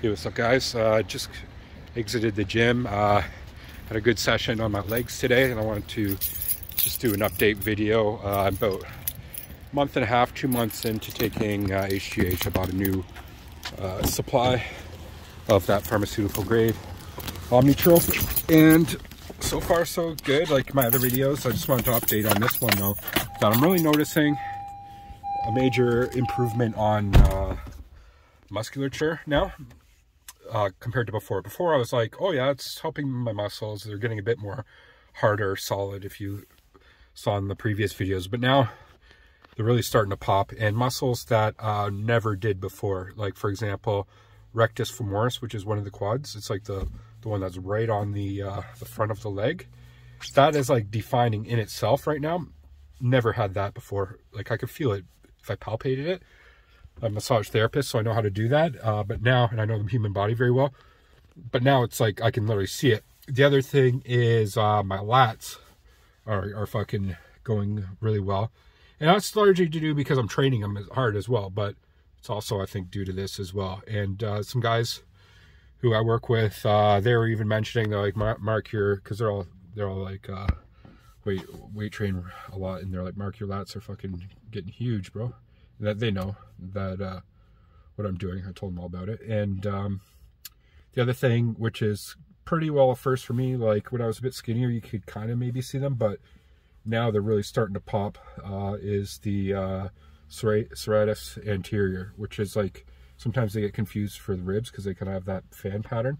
Hey, what's up guys? Uh, just exited the gym. Uh, had a good session on my legs today and I wanted to just do an update video. Uh, about a month and a half, two months into taking uh, HGH. I bought a new uh, supply of that pharmaceutical grade Omnitrope and so far so good like my other videos. I just wanted to update on this one though that I'm really noticing a major improvement on uh, musculature now uh, compared to before. Before I was like, oh yeah, it's helping my muscles. They're getting a bit more harder, solid if you saw in the previous videos. But now they're really starting to pop and muscles that uh, never did before. Like for example, rectus femoris, which is one of the quads. It's like the, the one that's right on the, uh, the front of the leg. That is like defining in itself right now. Never had that before. Like I could feel it if I palpated it. A massage therapist, so I know how to do that. Uh, but now, and I know the human body very well, but now it's like I can literally see it. The other thing is uh, my lats are, are fucking going really well. And that's largely to do because I'm training them as hard as well, but it's also, I think, due to this as well. And uh, some guys who I work with, uh, they were even mentioning, they're like, Mark, your, because they're all, they're all like, uh, weight, weight train a lot, and they're like, Mark, your lats are fucking getting huge, bro that they know that uh, what I'm doing. I told them all about it. And um, the other thing, which is pretty well a first for me, like when I was a bit skinnier, you could kind of maybe see them, but now they're really starting to pop, uh, is the uh, serratus anterior, which is like, sometimes they get confused for the ribs because they kind of have that fan pattern,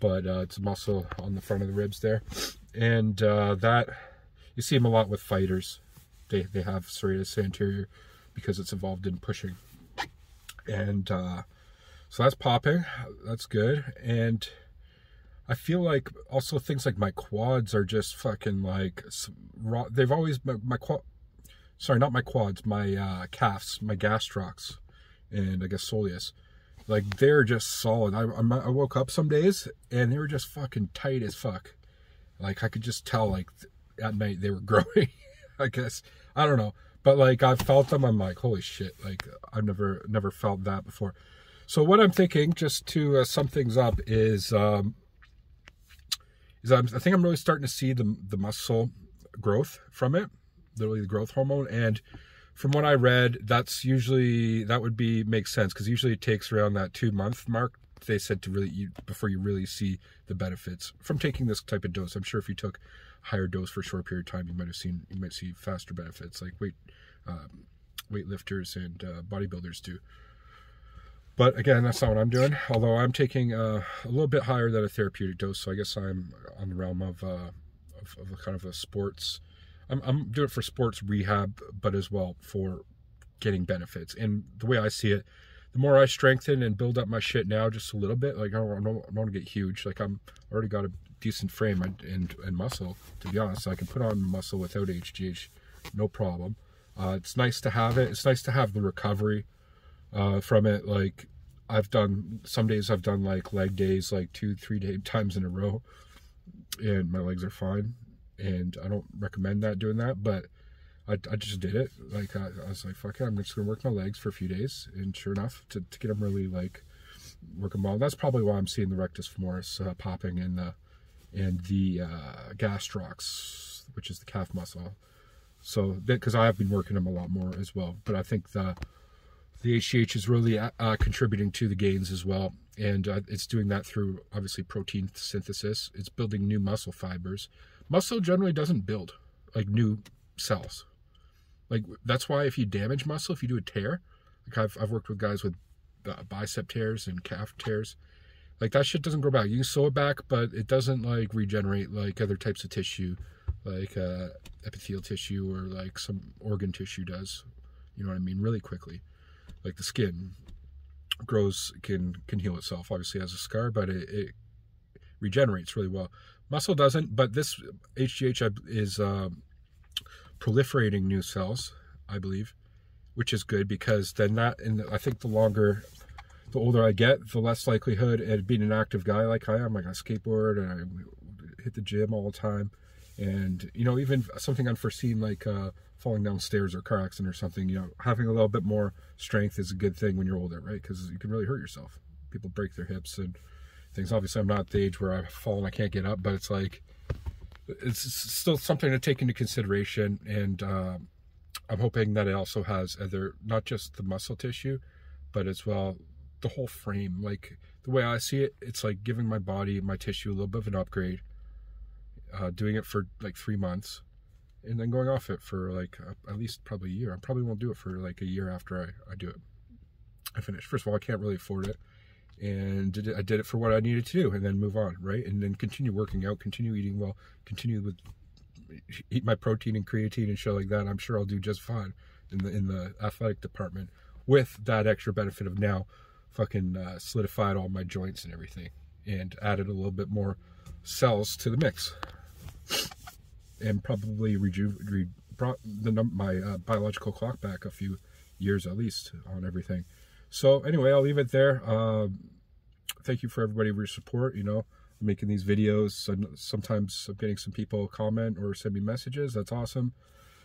but uh, it's a muscle on the front of the ribs there. And uh, that, you see them a lot with fighters. They, they have serratus anterior because it's involved in pushing. And uh, so that's popping. That's good. And I feel like also things like my quads are just fucking like they've always my, my quad. Sorry, not my quads. My uh, calves, my gastrocs, and I guess soleus. Like they're just solid. I, I woke up some days and they were just fucking tight as fuck. Like I could just tell like at night they were growing. I guess I don't know. But like I've felt them, I'm like, holy shit! Like I've never never felt that before. So what I'm thinking, just to uh, sum things up, is um, is I'm, I think I'm really starting to see the the muscle growth from it, literally the growth hormone, and from what I read, that's usually that would be makes sense because usually it takes around that two month mark. They said to really you, before you really see the benefits from taking this type of dose. I'm sure if you took higher dose for a short period of time, you might have seen you might see faster benefits, like weight um, weightlifters and uh, bodybuilders do. But again, that's not what I'm doing. Although I'm taking uh, a little bit higher than a therapeutic dose, so I guess I'm on the realm of, uh, of, of a kind of a sports. I'm, I'm doing it for sports rehab, but as well for getting benefits. And the way I see it, the more I strengthen and build up my shit now just a little bit, like I don't, don't, I don't want to get huge. Like I'm already got a decent frame and, and, and muscle, to be honest. I can put on muscle without HGH, no problem. Uh, it's nice to have it. It's nice to have the recovery uh, from it. Like I've done, some days I've done like leg days, like two, three day times in a row and my legs are fine. And I don't recommend that doing that, but I, I just did it. Like I, I was like, fuck it, I'm just gonna work my legs for a few days. And sure enough, to, to get them really like working well. That's probably why I'm seeing the rectus femoris uh, popping in the and the uh, gastrocs, which is the calf muscle. So that because I have been working them a lot more as well, but I think the the HGH is really uh, uh, contributing to the gains as well, and uh, it's doing that through obviously protein synthesis. It's building new muscle fibers. Muscle generally doesn't build like new cells. Like that's why if you damage muscle, if you do a tear, like I've I've worked with guys with uh, bicep tears and calf tears, like that shit doesn't grow back. You can sew it back, but it doesn't like regenerate like other types of tissue, like uh, epithelial tissue or like some organ tissue does. You know what I mean? Really quickly, like the skin grows can can heal itself. Obviously, has a scar, but it, it regenerates really well. Muscle doesn't, but this HGH is uh, proliferating new cells, I believe, which is good because then that, and I think the longer the older I get, the less likelihood at being an active guy like I am, like I skateboard and I hit the gym all the time. And, you know, even something unforeseen like uh, falling downstairs or car accident or something, you know, having a little bit more strength is a good thing when you're older, right? Because you can really hurt yourself. people break their hips and things. Obviously, I'm not at the age where I fall and I can't get up, but it's like it's still something to take into consideration. And uh, I'm hoping that it also has other, not just the muscle tissue, but as well the whole frame. Like the way I see it, it's like giving my body, my tissue a little bit of an upgrade. Uh, doing it for like three months, and then going off it for like at least probably a year. I probably won't do it for like a year after I, I do it. I finish. First of all, I can't really afford it and did it, I did it for what I needed to do and then move on, right? And then continue working out, continue eating well, continue with eat my protein and creatine and shit like that. I'm sure I'll do just fine in the in the athletic department with that extra benefit of now fucking uh, solidified all my joints and everything and added a little bit more cells to the mix and probably reju re brought the my uh, biological clock back a few years at least on everything. So anyway, I'll leave it there. Um, thank you for everybody for your support. You know, I'm making these videos. and Sometimes I'm getting some people comment or send me messages. That's awesome.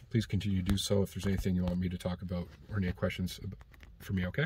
Please continue to do so if there's anything you want me to talk about or any questions for me, okay?